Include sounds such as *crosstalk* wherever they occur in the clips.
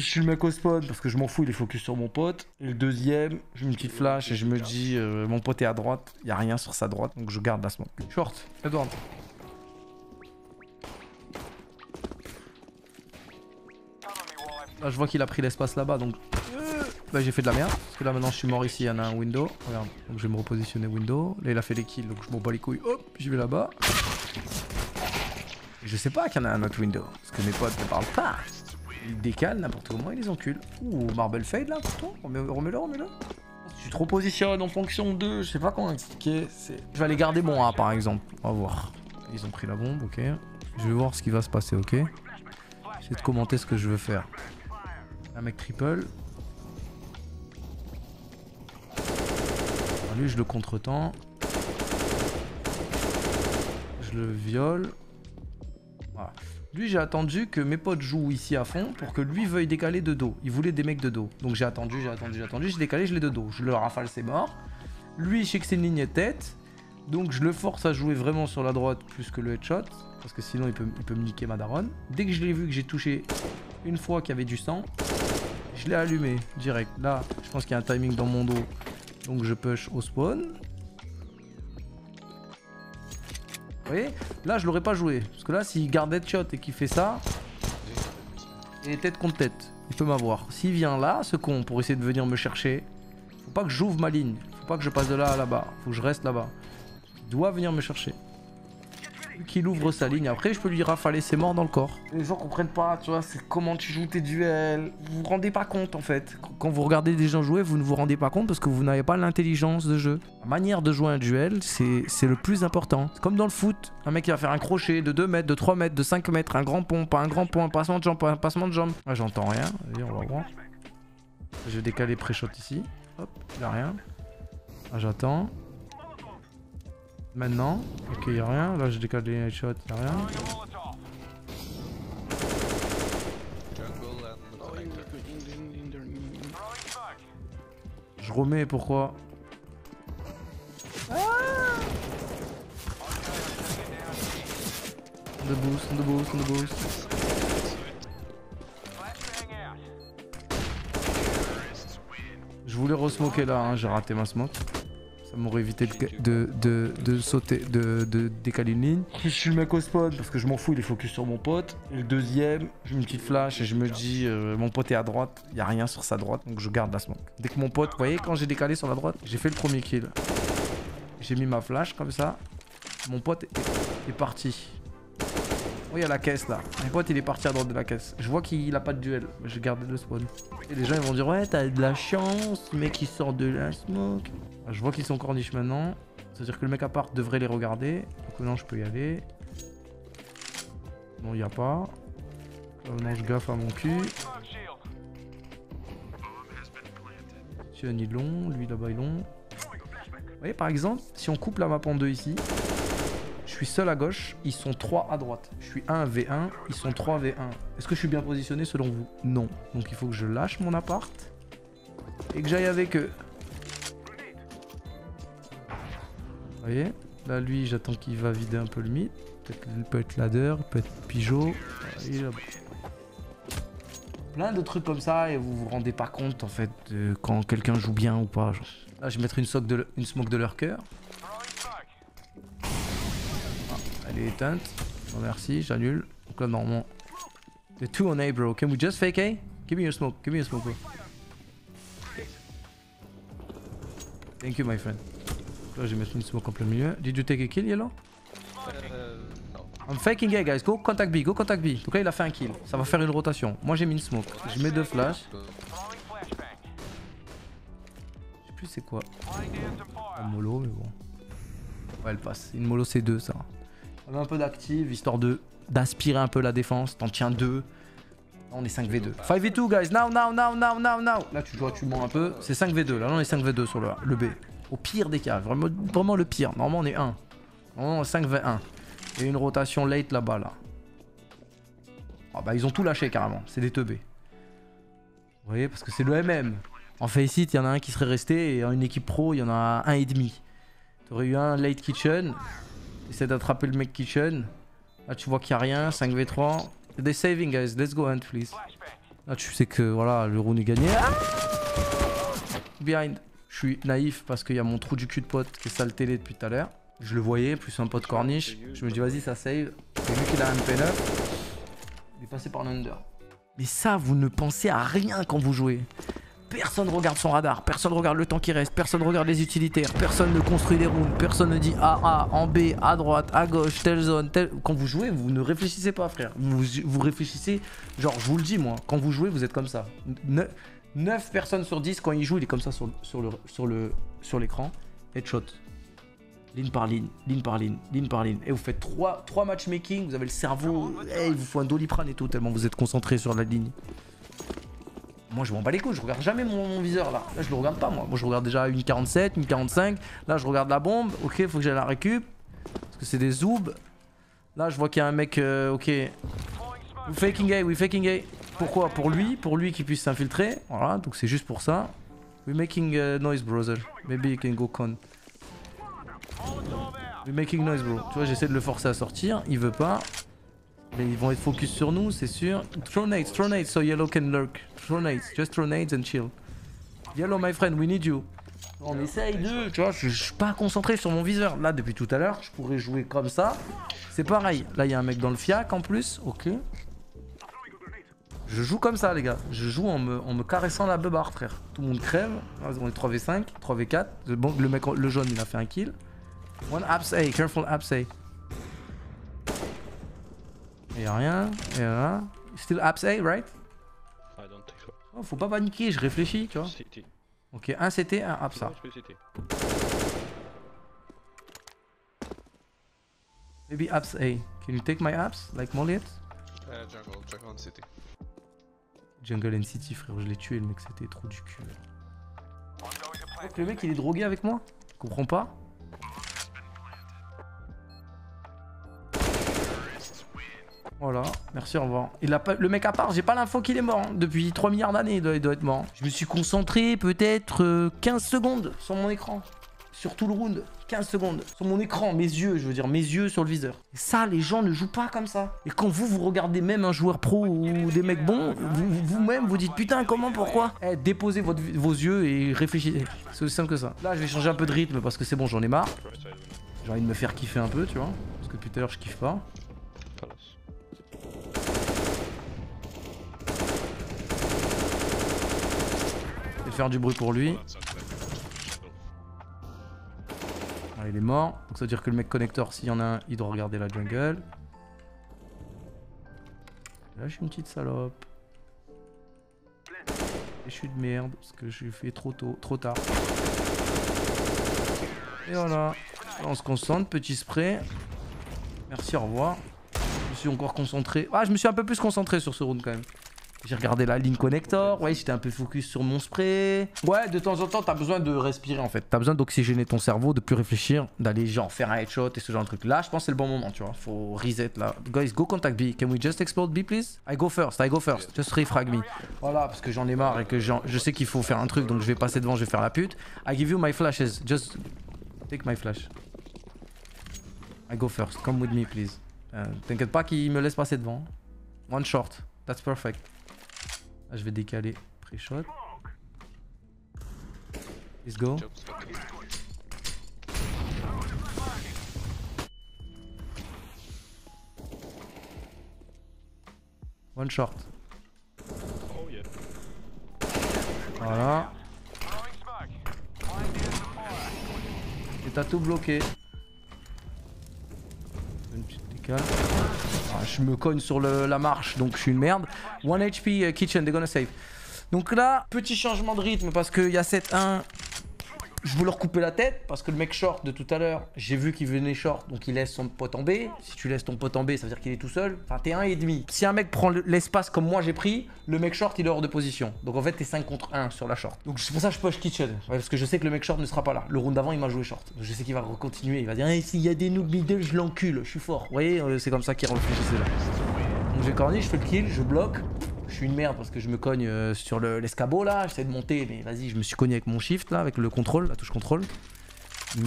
je suis le mec au spawn parce que je m'en fous, il est focus sur mon pote. Le deuxième, mets une petite flash et je me dis, euh, mon pote est à droite, il y a rien sur sa droite, donc je garde la smoke. Short, Edward. Là, je vois qu'il a pris l'espace là-bas, donc j'ai fait de la merde. Parce que là maintenant je suis mort ici, il y en a un window. Regarde, donc je vais me repositionner window. Là il a fait les kills, donc je m'en bats les couilles. Hop, j'y vais là-bas. Je sais pas qu'il y en a un autre window. Parce que mes potes ne parlent pas. Ils décalent n'importe comment, ils les enculent. Ouh, marble fade là, pourtant. Remets-le, remets-le. Je trop positionne en fonction de. Je sais pas comment expliquer. Je vais aller garder mon A par exemple. On va voir. Ils ont pris la bombe, ok. Je vais voir ce qui va se passer, ok. J'essaie de commenter ce que je veux faire. Un mec triple. lui, je le contretemps. Je le viole. Voilà. Lui, j'ai attendu que mes potes jouent ici à fond pour que lui veuille décaler de dos. Il voulait des mecs de dos. Donc j'ai attendu, j'ai attendu, j'ai attendu. J'ai décalé, je l'ai de dos. Je le rafale, c'est mort. Lui, je sais que c'est une ligne tête. Donc je le force à jouer vraiment sur la droite plus que le headshot. Parce que sinon, il peut, il peut me niquer ma daronne. Dès que je l'ai vu que j'ai touché une fois qu'il y avait du sang, je l'ai allumé direct. Là, je pense qu'il y a un timing dans mon dos. Donc je push au spawn. Vous voyez Là, je l'aurais pas joué. Parce que là, s'il garde headshot et qu'il fait ça, il est tête contre tête. Il peut m'avoir. S'il vient là, ce con, pour essayer de venir me chercher, faut pas que j'ouvre ma ligne. Faut pas que je passe de là à là-bas. Faut que je reste là-bas. Il doit venir me chercher qu'il ouvre sa ligne. Après, je peux lui rafaler ses morts dans le corps. Les gens comprennent pas, tu vois, c'est comment tu joues tes duels. Vous vous rendez pas compte, en fait. Quand vous regardez des gens jouer, vous ne vous rendez pas compte parce que vous n'avez pas l'intelligence de jeu. La manière de jouer un duel, c'est le plus important. Comme dans le foot, un mec qui va faire un crochet de 2 mètres, de 3 mètres, de 5 mètres, un grand pont, pas un grand pont, un passement de jambe, pas un passement de jambe. Ah, j'entends rien. Allez, on va voir. Je vais décaler pré-shot ici. Hop, il a rien. Ah, j'attends. Maintenant. Ok, y'a rien. Là, je décale les headshots, y'a rien. Je remets pourquoi? On the boost, on the boost, on the boost. Je voulais resmoker là, hein, j'ai raté ma smoke. M'aurait évité de, de, de, sauter, de, décaler une ligne. Je suis le mec au spawn parce que je m'en fous, il est focus sur mon pote. Et le deuxième, mets une petite flash et je me dis, euh, mon pote est à droite, il n'y a rien sur sa droite, donc je garde la smoke. Dès que mon pote, vous voyez, quand j'ai décalé sur la droite, j'ai fait le premier kill. J'ai mis ma flash comme ça. Mon pote est, parti. Oh, il y a la caisse là. Mon pote il est parti à droite de la caisse. Je vois qu'il a pas de duel. J'ai gardé le spawn. Et les gens ils vont dire ouais t'as de la chance, mec qui sort de la smoke. Je vois qu'ils sont corniches maintenant. C'est-à-dire que le mec à part devrait les regarder. Donc maintenant je peux y aller. Non, il n'y a pas. Maintenant je gaffe à mon cul. Si un est long, lui là-bas est long. Vous voyez par exemple, si on coupe la map en deux ici, je suis seul à gauche, ils sont 3 à droite. Je suis 1 V1, ils sont 3 V1. Est-ce que je suis bien positionné selon vous? Non. Donc il faut que je lâche mon appart et que j'aille avec eux. Vous voyez? Là, lui, j'attends qu'il va vider un peu le mythe. Peut-être peut être ladder, peut-être Pigeot. Plein de trucs comme ça et vous vous rendez pas compte en fait de quand quelqu'un joue bien ou pas. Là, je vais mettre une smoke de leur cœur. Elle est éteinte. merci, j'annule. Donc là, normalement. The two on A, bro. Can we just fake A? Give me your smoke. Give me your smoke, bro. Thank you, my friend. Là, vais mettre une smoke en plein milieu. Did you take a kill, Yellow? Euh, I'm faking A, guys. Go contact B, go contact B. Donc là, il a fait un kill. Ça va faire une rotation. Moi, j'ai mis une smoke. Je mets deux flashs. Je sais plus c'est quoi. Un mollo, mais bon. Ouais, elle passe. Une mollo C2, ça. Un peu d'active, histoire de d'aspirer un peu la défense. T'en tiens deux. On est 5v2. 5v2, guys. Now, now, now, now, now, now. Là, tu vois, tu mens un peu. C'est 5v2. Là, on est 5v2 sur le, le B. Au pire des cas, vraiment, vraiment le pire. Normalement, on est 1. Normalement, 5 v 1. Et une rotation late là-bas, là. Ah bah, ils ont tout lâché carrément. C'est des teubés. Vous voyez, parce que c'est le MM. En Faceit, il y en a un qui serait resté. Et en une équipe pro, il y en a un et demi. T'aurais eu un late kitchen. Essaie d'attraper le mec kitchen. Là, tu vois qu'il n'y a rien. 5v3. They're saving, guys. Let's go hunt, please. Là, tu sais que voilà, le round est gagné. Behind. Je suis naïf parce qu'il y a mon trou du cul de pote qui est sale télé depuis tout à l'heure. Je le voyais, plus un pote corniche. Je me dis, vas-y, ça save. Et vu qu'il a un MP9, il est passé par l'under. Mais ça, vous ne pensez à rien quand vous jouez. Personne regarde son radar, personne regarde le temps qui reste, personne regarde les utilitaires, personne ne construit des rounds, personne ne dit A, A, en B, à droite, à gauche, telle zone, telle... Quand vous jouez, vous ne réfléchissez pas, frère. Vous, vous réfléchissez, genre, je vous le dis, moi, quand vous jouez, vous êtes comme ça. 9 personnes sur 10, quand il joue, il est comme ça sur, sur le sur le sur l'écran. Headshot. Ligne par ligne, ligne par ligne, ligne par ligne. Et vous faites 3, 3 matchmaking, vous avez le cerveau, hey, il vous faut un doliprane et tout, tellement vous êtes concentré sur la ligne. Moi je m'en bats les couilles, je regarde jamais mon, viseur là. Là je le regarde pas moi. Moi je regarde déjà une 47, une 45. Là je regarde la bombe. Ok, faut que j'aille la récup. Parce que c'est des zoobs. Là je vois qu'il y a un mec. Euh, ok. We faking A, we faking A. Pourquoi? Pour lui, pour lui qui puisse s'infiltrer. Voilà, donc c'est juste pour ça. We making uh, noise, brother. Maybe you can go con. We making noise, bro. Tu vois, j'essaie de le forcer à sortir. Il veut pas. Mais ils vont être focus sur nous, c'est sûr. Throw nades, throw nades so yellow can lurk. Throw nades, just throw nades and chill. Yellow, my friend, we need you. On essaye de, tu vois, je, suis pas concentré sur mon viseur. Là, depuis tout à l'heure, je pourrais jouer comme ça. C'est pareil. Là, il y a un mec dans le fiac en plus. Ok. Je joue comme ça, les gars. Je joue en me, en me caressant la beubare, frère. Tout le monde crève. On est 3v5, 3v4. Bon, le mec, le jaune, il a fait un kill. One abs A, careful abs A. Y'a rien, y'a rien. Still abs A, right? I don't think so. Oh, faut pas paniquer, je réfléchis, tu vois. CT. Ok, un CT, un abs A. Maybe abs A. Can you take my abs, like Molliet? Uh, jungle, jungle and city. Jungle and City, frère, je l'ai tué, le mec, c'était trop du cul. Donc, le mec, il est drogué avec moi? Comprends pas Voilà, merci, au revoir. Il le mec à part, j'ai pas l'info qu'il est mort. Hein. Depuis 3 milliards d'années, il, doit, être mort. Je me suis concentré peut-être 15 euh, secondes sur mon écran. Sur tout le round. 15 secondes. Sur mon écran, mes yeux, je veux dire, mes yeux sur le viseur. Et ça, les gens ne jouent pas comme ça. Et quand vous, vous regardez même un joueur pro ou des mecs bons, vous-même, vous, dites putain, comment, pourquoi? Eh, déposez vos yeux et réfléchissez. C'est aussi simple que ça. Là, je vais changer un peu de rythme parce que c'est bon, j'en ai marre. J'ai envie de me faire kiffer un peu, tu vois. Parce que depuis tout à l'heure, je kiffe pas. Faire du bruit pour lui. Ah, il est mort. Donc ça veut dire que le mec connecteur, s'il y en a un, il doit regarder la jungle. Là, je suis une petite salope. Et je suis de merde parce que je fait trop tôt, trop tard. Et voilà. on se concentre, petit spray. Merci, au revoir. Je me suis encore concentré. Ah, je me suis un peu plus concentré sur ce round quand même. J'ai regardé la ligne connector, ouais, j'étais un peu focus sur mon spray. Ouais, de temps en temps, t'as besoin de respirer en fait. T'as besoin d'oxygéner ton cerveau, de plus réfléchir, d'aller genre faire un headshot et ce genre de truc. Là, je pense que c'est le bon moment, tu vois. Faut reset là. Guys, go contact B. Can we just explode B, please? I go first, I go first. Just refrag me. Voilà, parce que j'en ai marre et que je sais qu'il faut faire un truc, donc je vais passer devant, je vais faire la pute. I give you my flashes. Just take my flash. I go first. Come with me, please. Euh, t'inquiète pas qu'il me laisse passer devant. One short. That's perfect. Ah, je vais décaler pré-shot. Let's go. One short. Voilà. Et t'as tout bloqué. Une petite décale. Je me cogne sur la marche, donc je suis une merde. 1 HP uh, kitchen, they're gonna save. Donc là, petit changement de rythme parce qu'il y a 7-1 je veux leur couper la tête parce que le mec short de tout à l'heure, j'ai vu qu'il venait short, donc il laisse son pote en B. Si tu laisses ton pote en B, ça veut dire qu'il est tout seul. Enfin, t'es 1 et demi. Si un mec prend l'espace comme moi j'ai pris, le mec short il est hors de position. Donc en fait, t'es 5 contre 1 sur la short. Donc c'est pour ça que je push kitchen. parce que je sais que le mec short ne sera pas là. Le round d'avant, il m'a joué short. Donc, je sais qu'il va continuer. Il va dire, hey, s'il y a des noob middle, je l'encule. Je suis fort. Vous voyez, euh, c'est comme ça qu'il réfléchissait là. Donc j'ai corné, je fais le kill, je bloque je suis une merde parce que je me cogne euh, sur l'escabeau là, j'essaie de monter, mais vas-y, je me suis cogné avec mon shift là, avec le contrôle, la touche contrôle.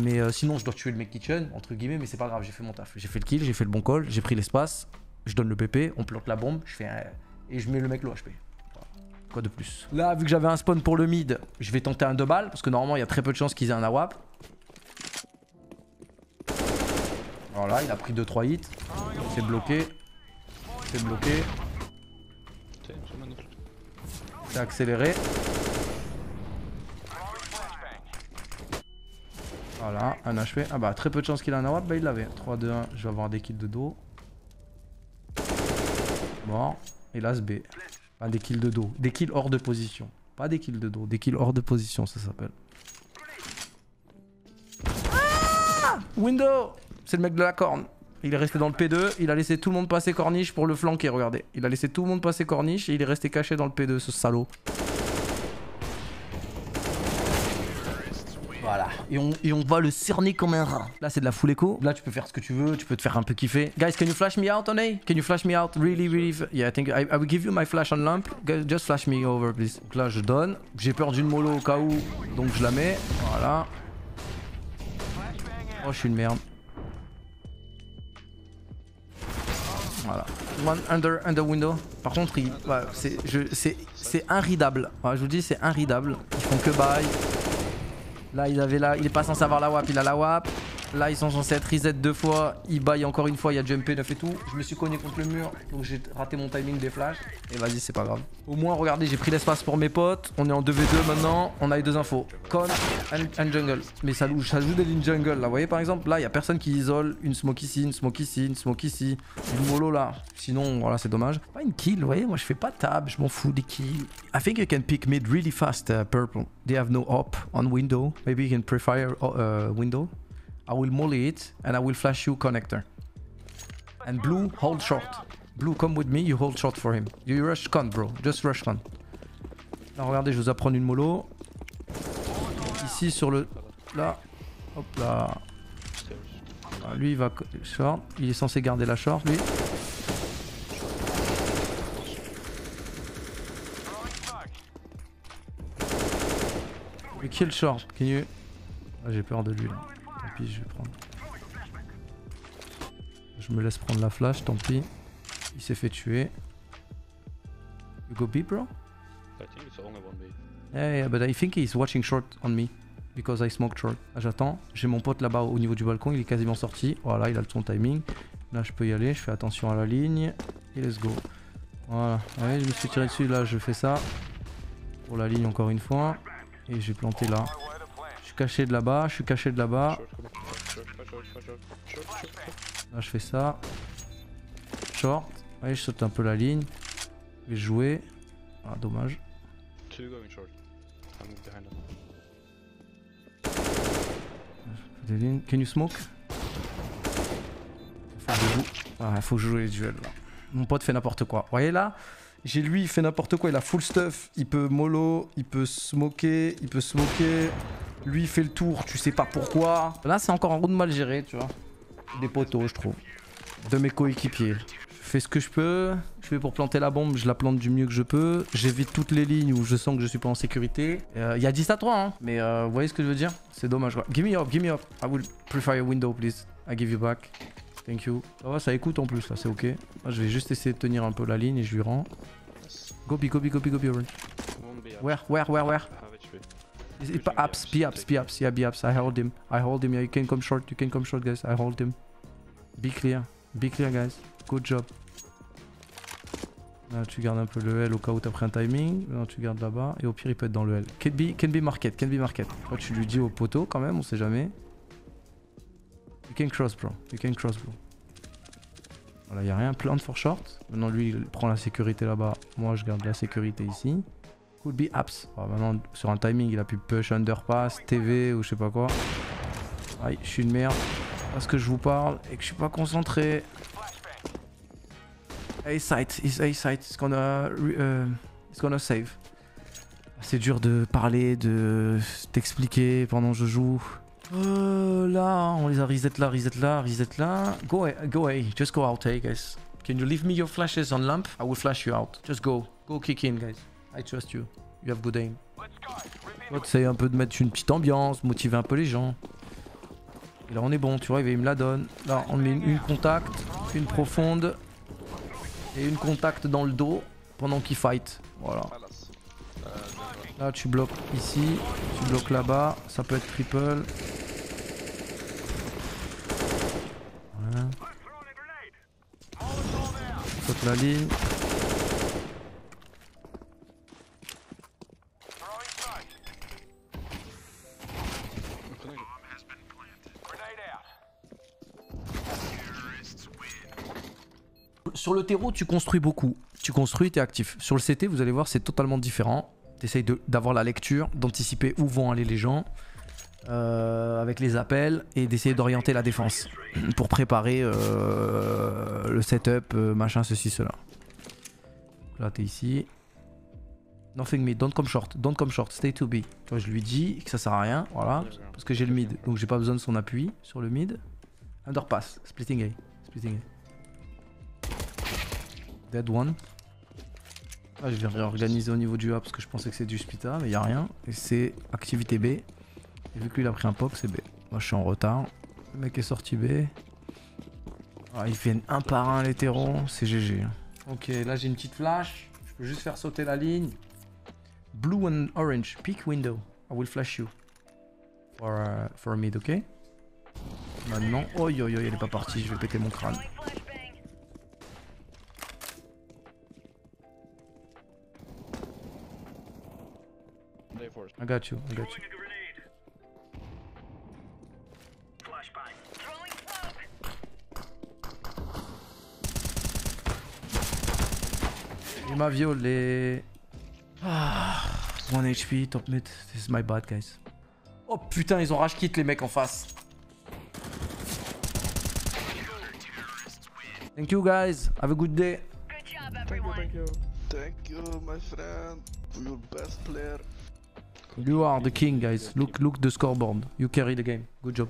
Mais euh, sinon, je dois tuer le mec kitchen, entre guillemets, mais c'est pas grave, j'ai fait mon taf. J'ai fait le kill, j'ai fait le bon call, j'ai pris l'espace, je donne le PP, on plante la bombe, je fais un... et je mets le mec l'OHP. Quoi de plus? Là, vu que j'avais un spawn pour le mid, je vais tenter un 2 balles. Parce que normalement, il y a très peu de chances qu'ils aient un AWAP. Voilà, il a pris 2-3 hits. C'est bloqué. C'est bloqué. C'est accéléré. Voilà, un HP. Ah bah très peu de chance qu'il a un bah il l'avait. 3, 2, 1, je vais avoir des kills de dos. Bon, hélas B. Enfin des kills de dos. Des kills hors de position. Pas des kills de dos, des kills hors de position ça s'appelle. Ah Window C'est le mec de la corne. Il est resté dans le P2, il a laissé tout le monde passer corniche pour le flanquer, regardez. Il a laissé tout le monde passer corniche et il est resté caché dans le P2, ce salaud. Voilà. Et on, et on va le cerner comme un rat. Là, c'est de la full echo. Là, tu peux faire ce que tu veux. Tu peux te faire un peu kiffer. Guys, can you flash me out on A? Can you flash me out? Really, really? Yeah, I think I, I will give you my flash on lamp. Guys, just flash me over, please. Donc là, je donne. J'ai peur d'une mollo au cas où. Donc, je la mets. Voilà. Oh, je suis une merde. Voilà. One under, under window. Par contre, il, ouais, c'est. Ouais, je vous dis, c'est unreadable. Ils font que bail. Là, il avait là, il est pas censé avoir la WAP, il a la WAP. Là, ils sont censés être reset deux fois. Il baille encore une fois, il y a jump 9 et tout. Je me suis cogné contre le mur, donc j'ai raté mon timing des flashs. Et vas-y, c'est pas grave. Au moins, regardez, j'ai pris l'espace pour mes potes. On est en 2v2 maintenant. On a les deux infos. Con and, jungle. Mais ça, ça joue des lignes jungle là. Vous voyez, par exemple, là, il y a personne qui isole. Une smoke ici, une smoke ici, une smoke ici. Une mollo là. Sinon, voilà, c'est dommage. Pas une kill, vous voyez. Moi, je fais pas tab. Je m'en fous des kills. I think you can pick mid really fast, uh, purple. They have no op on window. Maybe you can prefer uh, window. I will molly it and I will flash you connector. And blue, hold short. Blue, come with me, you hold short for him. You rush con, bro. Just rush con. Là, regardez, je vous apprends une mollo. Ici, sur le... Là. Hop là. Ah, lui, il va short. Il est censé garder la short, lui. Mais kill short? Can you... Ah, J'ai peur de lui, là je vais prendre. Je me laisse prendre la flash, tant pis. Il s'est fait tuer. You go B, bro? I think it's only one B. Yeah, yeah, but I think he's watching short on me. Because I smoked short. Ah, j'attends. J'ai mon pote là-bas au niveau du balcon, il est quasiment sorti. Voilà, il a son timing. Là, je peux y aller, je fais attention à la ligne. Et let's go. Voilà. Ouais, je me suis tiré dessus, là, je fais ça. Pour la ligne encore une fois. Et j'ai planté là caché de là-bas, je suis caché de là-bas. Là je fais ça. Short. Allez, je saute un peu la ligne. Je vais jouer. Ah dommage. Can you smoke? Ah, faut que je joue les duels là. Mon pote fait n'importe quoi. Vous voyez là J'ai lui, il fait n'importe quoi, il a full stuff. Il peut mollo, il peut smoker, il peut smoker. Lui, il fait le tour, tu sais pas pourquoi. Là, c'est encore un round mal géré, tu vois. Des poteaux, je trouve. De mes coéquipiers. Je fais ce que je peux. Je fais pour planter la bombe, je la plante du mieux que je peux. J'évite toutes les lignes où je sens que je suis pas en sécurité. Euh, il y a 10 à 3, hein. Mais euh, vous voyez ce que je veux dire? C'est dommage, quoi. Give me up, give me up. I will prefer a window, please. I give you back. Thank you. Ça va, ça écoute en plus, là, c'est ok. je vais juste essayer de tenir un peu la ligne et je lui rends. Go, go, go, go, go, go, Where, where, where, where? Ups, B ups, B ups, yeah, B ups. I hold him. I hold him. Yeah, you can come short. You can come short, guys. I hold him. Be clear. Be clear, guys. Good job. Là, tu gardes un peu le L au cas où t'as pris un timing. Là, tu gardes là-bas. Et au pire, il peut être dans le L. Can be, can be market. Can be market. Là, tu lui dis au poteau quand même, on sait jamais. You can cross, bro. You can cross, bro. Voilà, il a rien. Plant for short. Maintenant, lui, il prend la sécurité là-bas. Moi, je garde la sécurité ici. Could be apps. maintenant, sur un timing, il a pu push underpass, TV ou je sais pas quoi. Aïe, je suis une merde. Parce que je vous parle et que je suis pas concentré. A-site, is A-site, it's gonna, uh, it's gonna save. C'est dur de parler, de t'expliquer pendant que je joue. Euh, là, on les a reset là, reset là, reset là. Go away, go away, just go out, hey guys. Can you leave me your flashes on lamp? I will flash you out. Just go, go kick in, guys. I trust you. You have good aim. Essaye un peu de mettre une petite ambiance, motiver un peu les gens. Et là on est bon, tu vois, il me la donne. Là on met une, contact, une profonde et une contact dans le dos pendant qu'il fight. Voilà. Là, tu bloques ici, tu bloques là-bas. Ça peut être triple. Voilà. Saute la ligne. Terreau, tu construis beaucoup. Tu construis, tu es actif. Sur le CT, vous allez voir, c'est totalement différent. Tu essayes d'avoir la lecture, d'anticiper où vont aller les gens euh, avec les appels et d'essayer d'orienter la défense *clears throat* pour préparer euh, le setup, euh, machin, ceci, cela. Là, t'es ici. Nothing mid, don't come short, don't come short, stay to B. Tu vois, je lui dis que ça sert à rien, voilà, parce que j'ai le mid, donc j'ai pas besoin de son appui sur le mid. Underpass, splitting A, splitting A. Dead. Ah, je vais réorganiser au niveau du A parce que je pensais que c'est du split A, mais il a rien. Et c'est activité B. Et vu que lui il a pris un pop, c'est B. Moi je suis en retard. Le mec est sorti B. Ah, ils viennent un par un les terreaux, c'est GG. Ok, là j'ai une petite flash. Je peux juste faire sauter la ligne. Blue and orange, peak window. I will flash you. For, uh, for mid, ok Maintenant, oh yo yo, elle est pas partie, je vais péter mon crâne. Got you, I got you. Il m'a violé. Ah, 1 HP, top mid. This is my bad, guys. Oh putain, ils ont rage kit les mecs en face. Thank you guys. Have a good day. Good job, everyone. Thank you, thank you. Thank you, my friend. You're best player. You are the king, guys. Look, look the scoreboard. You carry the game. Good job.